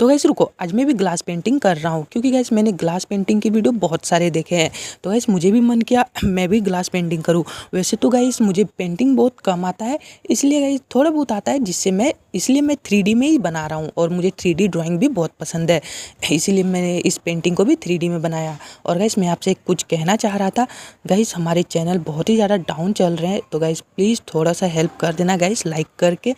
तो गैस रुको, आज मैं भी ग्लास पेंटिंग कर रहा हूँ, क्योंकि गैस मैंने ग्लास पेंटिंग की वीडियो बहुत सारे देखे हैं। तो गैस मुझे भी मन किया, मैं भी ग्लास पेंटिंग करूँ। वैसे तो गैस मुझे पेंटिंग बहुत कम आता है, इसलिए गैस थोड़ा बहुत आता है, जिससे मैं, इसलिए मैं थ्री में ही बना रहा हूँ, और मुझे थ्री ड्राइंग भी बहुत पसंद है। इसीलिए मैंने इस पेंटिंग को भी थ्री में बनाया। और गैस मैं आपसे कुछ कहना चाह रहा था गैस हमारे चैनल बहुत ही ज़्यादा डाउन चल रहे हैं तो गैस प्लीज़ थोड़ा सा हेल्प कर देना गैस लाइक करके।